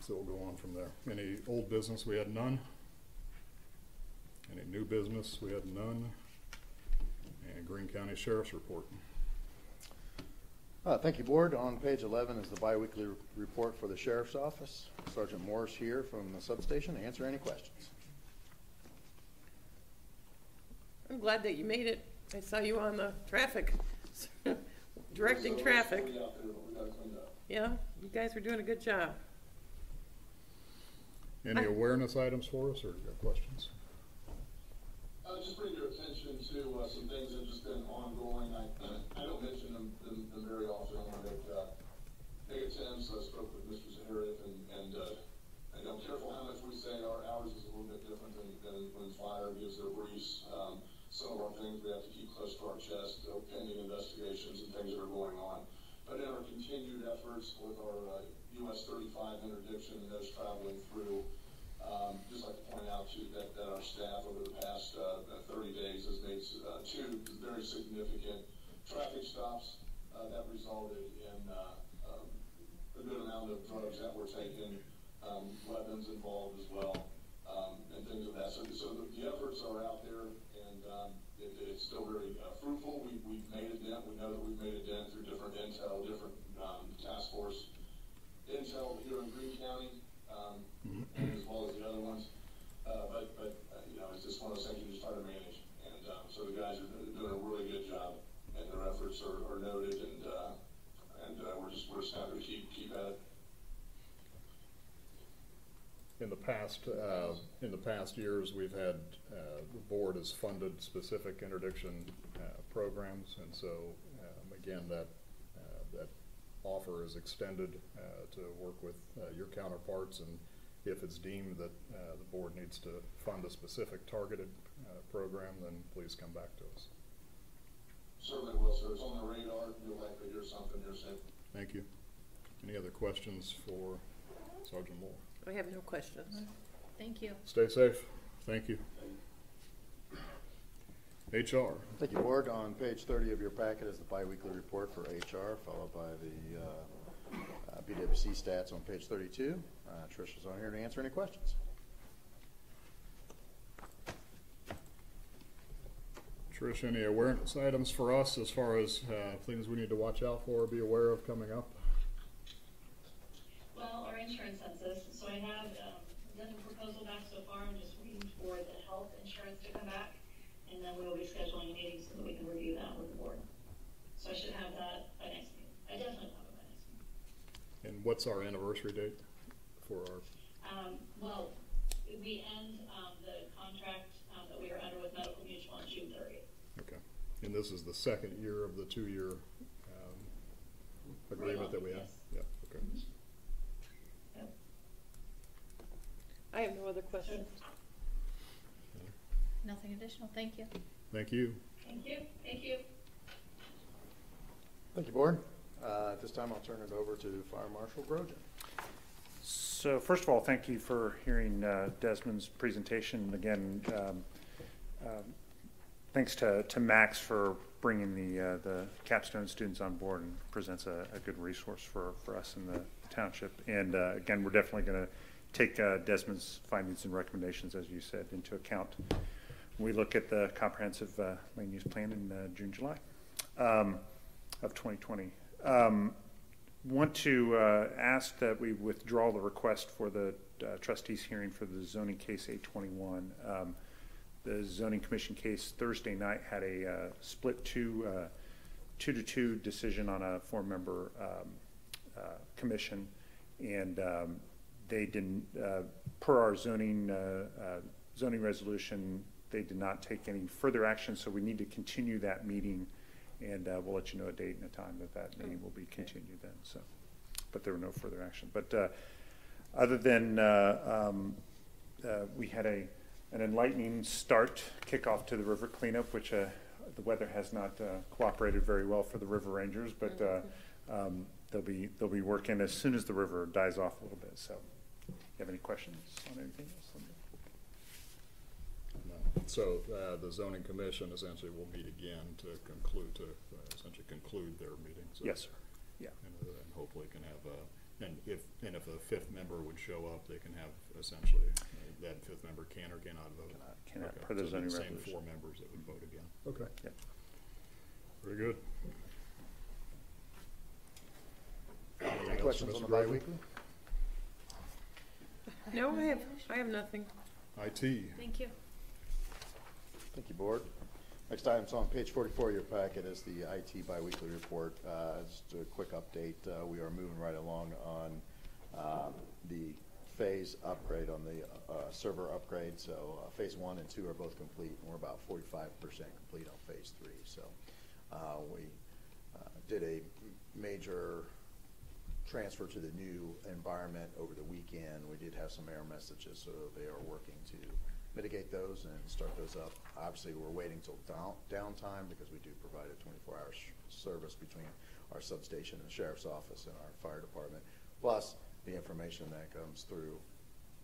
So we'll go on from there. Any old business? We had none. Any new business? We had none. And Greene County Sheriff's Report. Uh, Thank you, Board. On page 11 is the biweekly r- report for the Sheriff's Office. Sergeant Morris here from the substation to answer any questions. I'm glad that you made it. I saw you on the traffic, (laughs) directing traffic. Yeah, you guys were doing a good job. Any I- awareness items for us or questions? Uh, just bring your attention to, uh, some things that have just been ongoing. I, I don't mention them, them, them very often. I wanna make, uh, make attempts. I spoke with Mr. Zaharieff and, and, uh, and I'm careful how much we say. Our, ours is a little bit different than, than when fire gives their briefs. Um, some of our things we have to keep close to our chest, uh, pending investigations and things that are going on. But in our continued efforts with our, uh, US thirty-five interdiction and those traveling through, um, just like to point out too, that, that our staff over the past, uh, uh, thirty days has made, uh, two very significant traffic stops, uh, that resulted in, uh, um, a good amount of drugs that were taken, um, weapons involved as well, um, and things of that. So, so the, the efforts are out there and, um, it, it's still very uh, fruitful. We, we've made a dent. We know that we've made a dent through different intel, different, um, task force intel here in Greene County, um, as well as the other ones. Uh, but, but, uh, you know, it's just one of those things you just try to manage. And, um, so the guys are doing a really good job and their efforts are, are noted and, uh, and, uh, we're just, we're just happy to keep, keep at it. In the past, uh, in the past years, we've had, uh, the board has funded specific interdiction, uh, programs, and so, um, again, that, uh, that offer is extended, uh, to work with, uh, your counterparts, and if it's deemed that, uh, the board needs to fund a specific targeted, uh, program, then please come back to us. Certainly will, sir. It's on the radar. You'll likely hear something here soon. Thank you. Any other questions for Sergeant Moore? I have no questions. Thank you. Stay safe. Thank you. HR. Thank you, Board. On page 30 of your packet is the biweekly report for HR, followed by the uh, uh, PWC stats on page thirty-two. Uh, Tricia's on here to answer any questions. Trish, any awareness items for us as far as uh, things we need to watch out for, or be aware of coming up? Well, our insurance census, so I have, um, done the proposal back so far, I'm just waiting for the health insurance to come back. And then we'll be scheduling a meeting so that we can review that with the board. So I should have that by next meeting. I definitely have it by next meeting. And what's our anniversary date for our, Um, well, we end, um, the contract, um, that we are under with Medical Mutual on June thirtieth. okay. And this is the second year of the two-year um, agreement that we have? Yes. Yeah, okay. I have no other questions. Nothing additional, thank you. Thank you. Thank you, thank you. Thank you, Board. Uh, At this time, I'll turn it over to Fire Marshal Grogan. So first of all, thank you for hearing uh, Desmond's presentation. Again, um, um, thanks to, to Max for bringing the, uh, the capstone students on board and presents a, a good resource for, for us in the township. And uh, again, we're definitely going to take uh, Desmond's findings and recommendations, as you said, into account. We look at the comprehensive uh, land use plan in uh, June, July um, of 2020. Um, want to uh, ask that we withdraw the request for the uh, trustees hearing for the zoning case 821. Um, The zoning commission case Thursday night had a uh, split two, uh, two to two decision on a four-member um, uh, commission. And um, they didn't, per our zoning, zoning resolution, they did not take any further action, so we need to continue that meeting. And uh, we'll let you know a date and a time that that meeting will be continued then, so. But there were no further action. But uh, other than, uh, um, uh, we had a, an enlightening start, kickoff to the river cleanup, which uh, the weather has not uh, cooperated very well for the river rangers, but uh, um, they'll be, they'll be working as soon as the river dies off a little bit, so. You have any questions on anything else? So uh, the zoning commission essentially will meet again to conclude, to uh, essentially conclude their meeting. so- Yes, sir. Yeah. And uh, and hopefully can have, uh, and if, and if a fifth member would show up, they can have essentially, uh, that fifth member can or cannot vote. Cannot- cannot, Okay, per the so it'd be zoning Same resolution. four members that would vote again. Okay. Yep. Very good. Anything Any else questions on Mr. the Grogan? bi-weekly? No, I have, I have nothing. IT. Thank you. Thank you, Board. Next item's on page forty-four of your packet is the IT biweekly report. Uh, Just a quick update, uh, we are moving right along on um, the phase upgrade, on the uh, server upgrade. So uh, phase one and two are both complete, and we're about forty-five percent complete on phase three. So uh, we did a major transfer to the new environment over the weekend. We did have some error messages, so they are working to mitigate those and start those up. Obviously, we're waiting till down, downtime because we do provide a twenty-four hour sh- service between our substation and the sheriff's office and our fire department, plus the information that comes through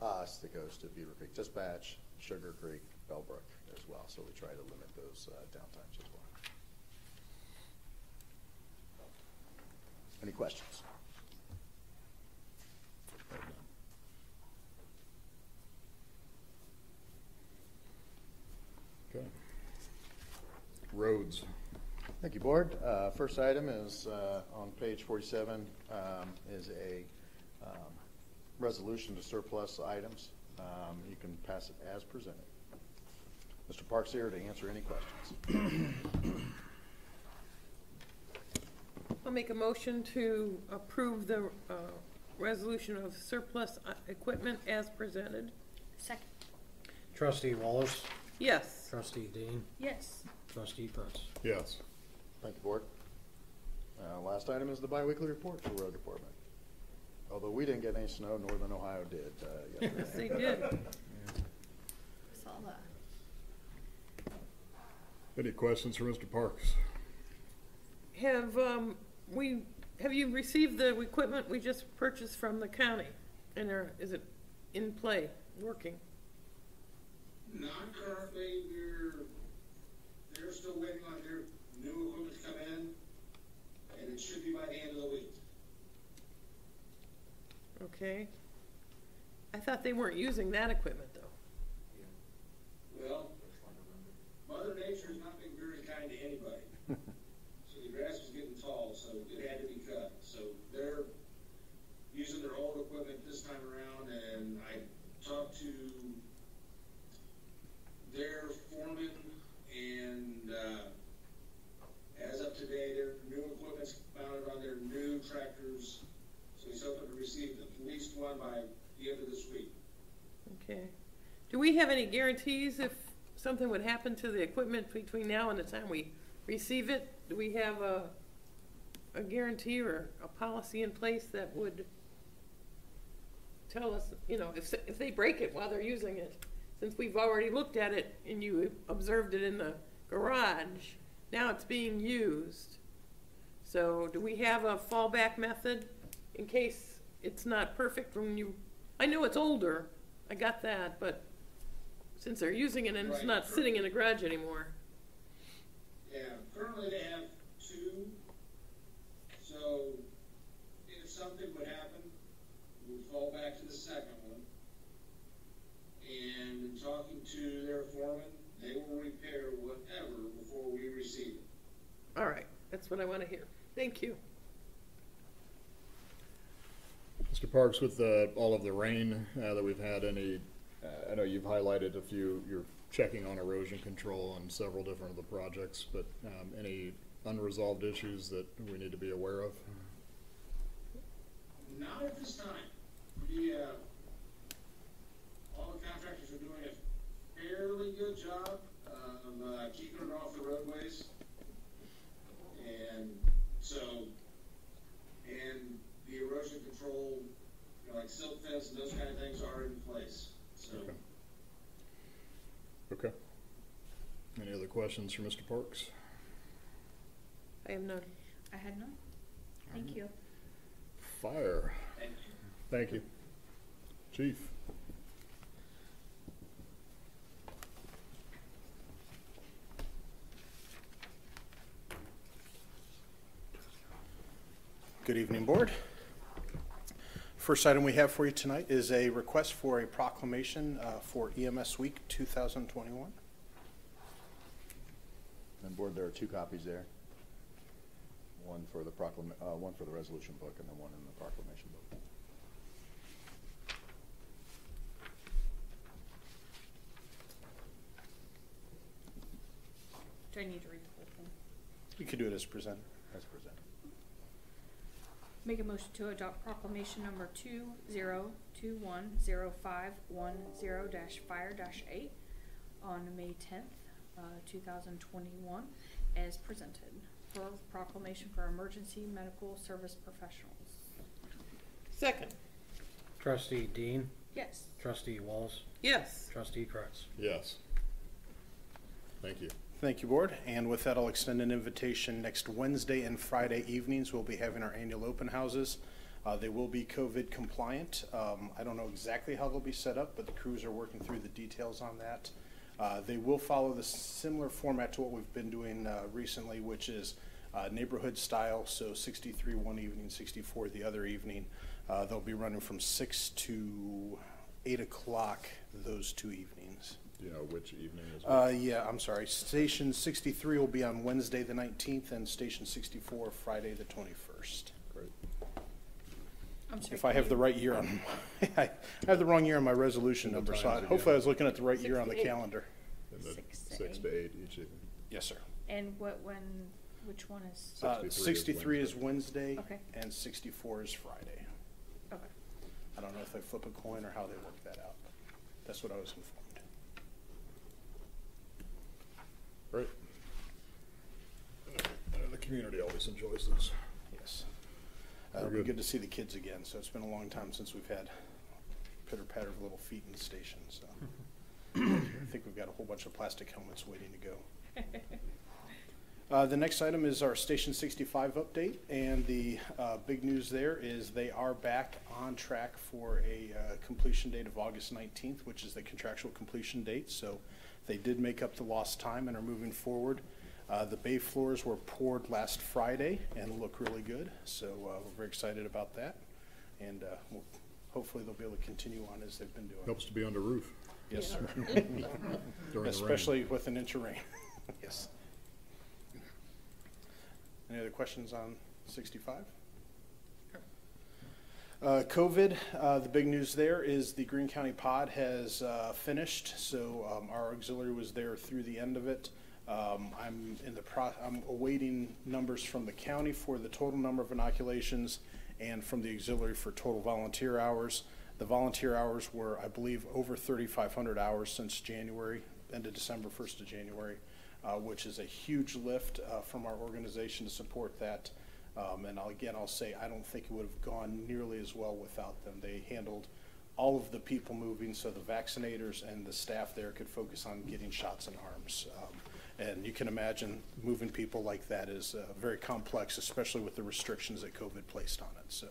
us that goes to Beavercreek Dispatch, Sugarcreek, Bellbrook as well. So we try to limit those uh, downtimes as well. Any questions? Okay. Roads. Thank you, Board. Uh, First item is, uh, on page 47, um, is a um, resolution to surplus items. Um, You can pass it as presented. Mr. Parks here to answer any questions. I'll make a motion to approve the uh, resolution of surplus uh, equipment as presented. Second, Trustee Wallace, Yes. Trustee Dean, yes. trustee Prince. Yes. Thank you, Board. Uh, Last item is the biweekly report for Road Department. Although we didn't get any snow, Northern Ohio did uh, Yes, yesterday. they did. (laughs) Saw that. Any questions for Mr. Parks? Have, um, we, have you received the equipment we just purchased from the county? And are, is it in play, working? Not currently, we're, they're still waiting on their new equipment to come in, and it should be by the end of the week. Okay. I thought they weren't using that equipment though. Yeah. Well, Mother Nature Nature's not been very kind to anybody. (laughs) So the grass was getting tall, so it had to be cut. So they're using their old equipment this time around, and I talked to their foreman, and, uh, as of today, their new equipment's mounted on their new tractors. So he's hoping to receive at least one by the end of this week. Okay. Do we have any guarantees if something would happen to the equipment between now and the time we receive it? Do we have a, a guarantee or a policy in place that would tell us, you know, if, if they break it while they're using it? Since we've already looked at it and you observed it in the garage, now it's being used. So do we have a fallback method in case it's not perfect when you, I know it's older, I got that, but since they're using it and it's Right. not sitting in a garage anymore. Yeah, currently they have two, so if something would happen, we'd fall back to the second one. And in talking to their foreman, they will repair whatever before we receive it. All right, that's what I want to hear. Thank you. Mr. Parks, with uh, all of the rain uh, that we've had, any, uh, I know you've highlighted a few, you're checking on erosion control on several different of the projects, but um, any unresolved issues that we need to be aware of? Not at this time. We, uh, all the contractors are doing a fairly good job of, uh, keeping it off the roadways. And so, and the erosion control, you know, like silt fence and those kind of things are in place, so. Okay. Okay. Any other questions for Mr. Parks? I have none. I had none. Thank you. Fire. Thank you. Thank you. Chief? Good evening, Board. First item we have for you tonight is a request for a proclamation uh, for EMS Week 2021. And board, there are two copies there. One for the proclam, uh, one for the resolution book and then one in the proclamation book. Do I need to read the whole thing? You could do it as presented. As presented. Make a motion to adopt proclamation number two zero two one zero five one zero dash fire dash eight on May tenth, uh, two thousand twenty-one, as presented for proclamation for emergency medical service professionals. Second, Trustee Dean, Yes. trustee Wallace, yes. trustee Kretz. Yes. Thank you. Thank you, Board. And with that, I'll extend an invitation. Next Wednesday and Friday evenings, we'll be having our annual open houses. Uh, They will be COVID compliant. Um, I don't know exactly how they'll be set up, but the crews are working through the details on that. Uh, They will follow the similar format to what we've been doing uh, recently, which is uh, neighborhood style, so 63 one evening, 64 the other evening. Uh, They'll be running from 6 to 8 o'clock those two evenings. Do you know which evening is? Uh, yeah, I'm sorry. Station sixty-three will be on Wednesday, the nineteenth, and station sixty-four, Friday, the twenty-first. Great. I'm sorry. If I have the right year on, (laughs) I have the wrong year on my resolution And the number, so I- times again. hopefully I was looking at the right year on the 68. calendar. And the Six to Six to eight each evening. Yes, sir. And what, when, which one is? Uh, 63 is sixty-three is Wednesday, Okay. and sixty-four is Friday. Okay. I don't know if they flip a coin or how they work that out. That's what I was informed. Great. Uh, The community always enjoys this. Yes. Uh, it'll be good. good to see the kids again, so it's been a long time since we've had pitter patter of little feet in the station, so. I think we've got a whole bunch of plastic helmets waiting to go. (laughs) Uh, the next item is our Station sixty-five update, and the, uh, big news there is they are back on track for a, uh, completion date of August nineteenth, which is the contractual completion date, so they did make up the lost time and are moving forward. Uh, the bay floors were poured last Friday and look really good, so, uh, we're very excited about that. And, uh, we'll hopefully they'll be able to continue on as they've been doing. Helps to be under roof. Yes, sir. (laughs) (laughs) During the rain. Especially with an inch of rain, (laughs) yes. Any other questions on sixty-five? Uh, COVID, uh, the big news there is the Greene County Pod has, uh, finished, so, um, our auxiliary was there through the end of it. Um, I'm in the pro, I'm awaiting numbers from the county for the total number of inoculations and from the auxiliary for total volunteer hours. The volunteer hours were, I believe, over thirty-five hundred hours since January, end of December, first of January, uh, which is a huge lift, uh, from our organization to support that. Um, and I'll, again, I'll say, I don't think it would have gone nearly as well without them. They handled all of the people moving, so the vaccinators and the staff there could focus on getting shots in arms. Um, and you can imagine moving people like that is uh, very complex, especially with the restrictions that COVID placed on it. So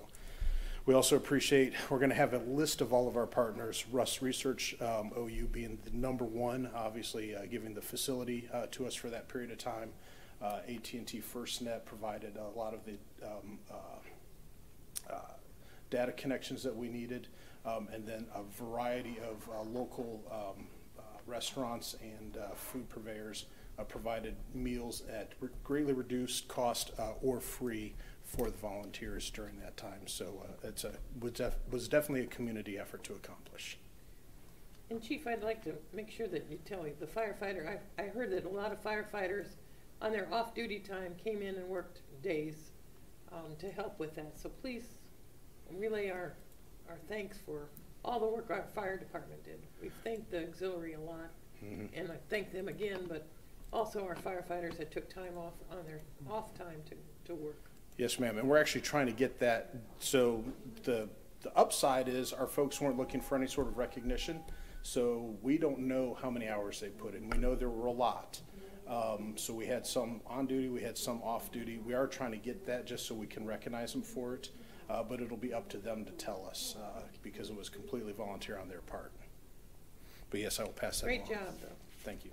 we also appreciate, we're going to have a list of all of our partners, Russ Research, um, OU being the number one, obviously uh, giving the facility uh, to us for that period of time. Uh, AT&T FirstNet provided a lot of the um, uh, uh, data connections that we needed, um, and then a variety of uh, local um, uh, restaurants and food purveyors provided meals at re- greatly reduced cost or free for the volunteers during that time. So it's a was, def- was definitely a community effort to accomplish. And Chief, I'd like to make sure that you tell me, the firefighter, I, I heard that a lot of firefighters on their off-duty time came in and worked days, um, to help with that. So please relay our, our thanks for all the work our fire department did. We've thanked the auxiliary a lot, and I thank them again, but also our firefighters that took time off on their off time to, to work. Yes, ma'am, and we're actually trying to get that, so the, the upside is our folks weren't looking for any sort of recognition, so we don't know how many hours they put in. We know there were a lot. Um, so we had some on duty, we had some off duty. We are trying to get that just so we can recognize them for it, uh, but it'll be up to them to tell us, uh, because it was completely volunteer on their part. But yes, I will pass that along. Great job, though. Thank you.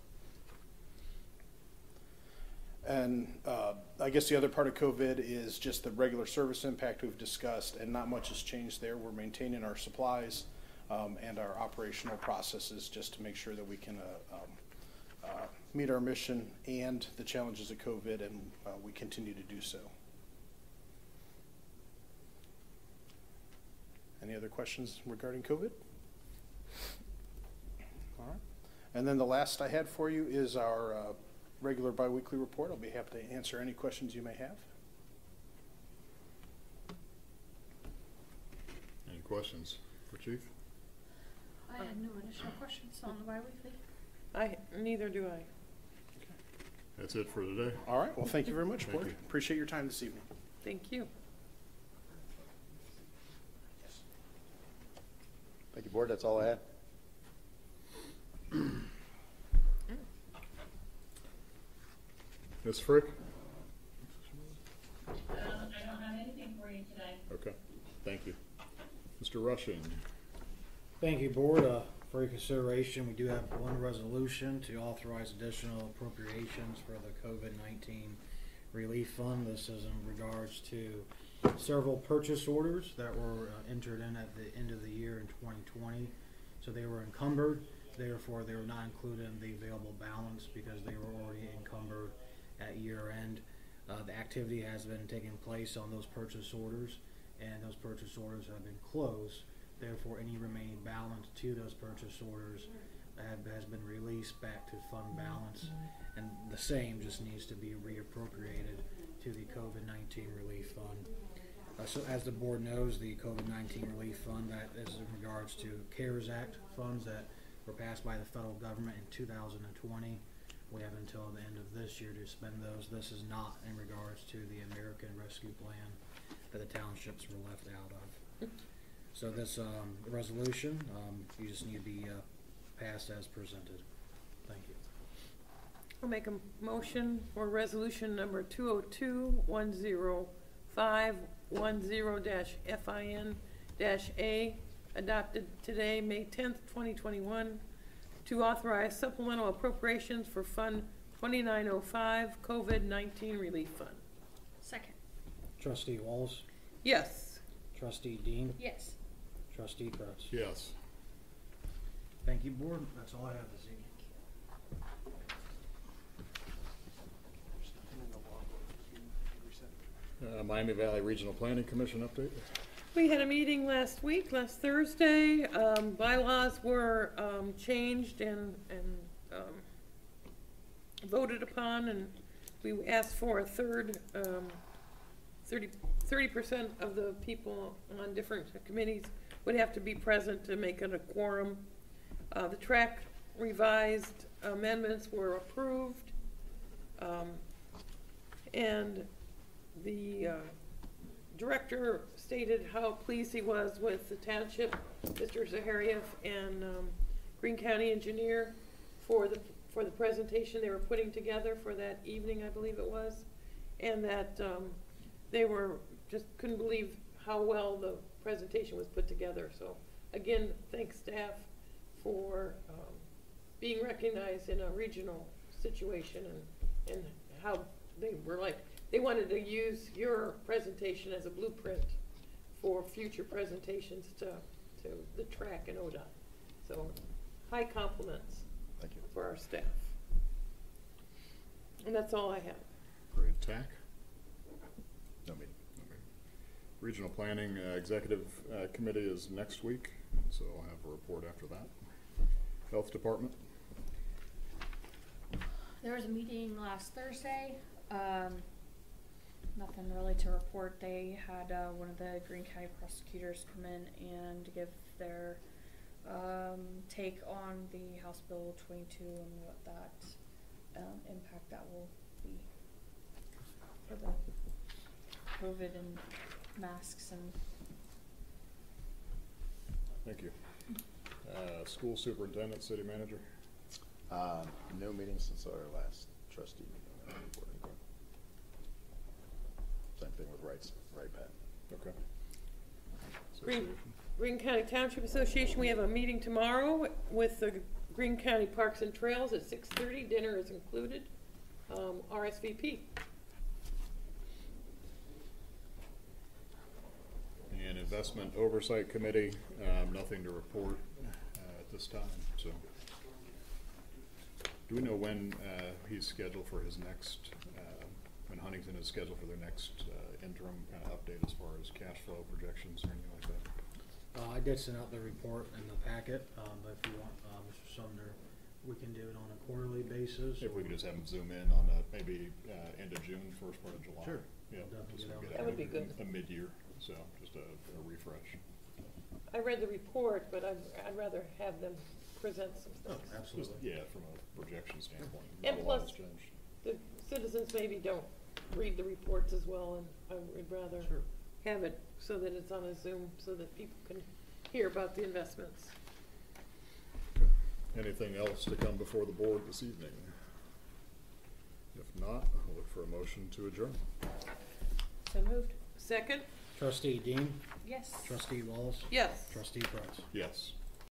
And uh, I guess the other part of COVID is just the regular service impact we've discussed, and not much has changed there. We're maintaining our supplies um, and our operational processes just to make sure that we can uh, um, uh, meet our mission and the challenges of COVID, and uh, we continue to do so. Any other questions regarding COVID? All right. And then the last I had for you is our uh, regular biweekly report. I'll be happy to answer any questions you may have. Any questions for Chief? I had no additional questions on the bi-weekly. I, neither do I. That's it for today. All right, well, thank you very much, Thank Board. you. Appreciate your time this evening. Thank you. Thank you, Board, that's all I had. Ms. Frick? Um, I don't have anything for you today. Okay, thank you. Mr. Rushing? Thank you, Board. Uh, For your consideration, we do have one resolution to authorize additional appropriations for the COVID-19 relief fund. This is in regards to several purchase orders that were uh, entered in at the end of the year in 2020. So they were encumbered, therefore they were not included in the available balance because they were already encumbered at year end. Uh, The activity has been taking place on those purchase orders, and those purchase orders have been closed. Therefore, any remaining balance to those purchase orders have, has been released back to fund balance, and the same just needs to be reappropriated to the COVID-19 relief fund. Uh, so as the board knows, the COVID-19 relief fund, that is in regards to CARES Act funds that were passed by the federal government in 2020. We have until the end of this year to spend those. This is not in regards to the American Rescue Plan that the townships were left out of. So this, um, resolution, um, you just need to be, uh, passed as presented. Thank you. I'll make a motion for resolution number two oh two one zero five one zero dash FIN dash A, adopted today, May tenth, twenty twenty-one, to authorize supplemental appropriations for Fund twenty-nine oh five, COVID-19 Relief Fund. Second. Trustee Wallace? Yes. trustee Dean, Yes. Trustee Kretz. Yes. Thank you, board. That's all I have this evening. Uh, Miami Valley Regional Planning Commission update? We had a meeting last week, last Thursday. Um, bylaws were, um, changed and, and, um, voted upon, and we asked for a third, um, thirty, thirty percent of the people on different committees would have to be present to make it a quorum. Uh, the track revised amendments were approved. Um, and the, uh, director stated how pleased he was with the township, Mr. Zaharieff and um, Greene County Engineer for the, for the presentation they were putting together for that evening, I believe it was. And that um, they were, just couldn't believe how well the presentation was put together. So again, thanks staff for um, being recognized in a regional situation and, and how they were like, they wanted to use your presentation as a blueprint for future presentations to, to the track and ODOT. So, high compliments Thank you. for our staff. And that's all I have. Great. TAC? No meeting. Regional Planning uh, Executive uh, Committee is next week, so I'll have a report after that. Health Department? There was a meeting last Thursday. Um, nothing really to report. They had uh, one of the Greene County prosecutors come in and give their um, take on the House Bill 22 and what that um, impact that will be for the COVID and masks and Thank you. Uh, School Superintendent, City Manager? Uh, no meeting since our last trustee meeting. on that report anymore. Same thing with rights, right, Pat? Okay. Greene, Greene County Township Association, we have a meeting tomorrow with the Greene County Parks and Trails at six thirty. Dinner is included. Um, RSVP. And Investment Oversight Committee, um, nothing to report uh, at this time, so. Do we know when uh, he's scheduled for his next, uh, when Huntington is scheduled for their next uh, interim kind of update as far as cash flow projections or anything like that? Uh, I did send out the report in the packet, um, but if you want, uh, Mr. Sumner, we can do it on a quarterly basis. If we could just have him zoom in on uh, maybe uh, end of June, first part of July. Sure. Yeah, Definitely just get out That would be good. A mid-year, so just a a refresh. I read the report, but I'd, I'd rather have them present some Oh, things. Just, absolutely. yeah, from a projection standpoint. And a lot plus- has changed. The citizens maybe don't read the reports as well, and I would rather Sure. have it so that it's on a Zoom, so that people can hear about the investments. Anything else to come before the board this evening? If not, I'll look for a motion to adjourn. so moved. Second? Trustee Dean, Yes. trustee Wallace, Yes. trustee Kretz. Yes.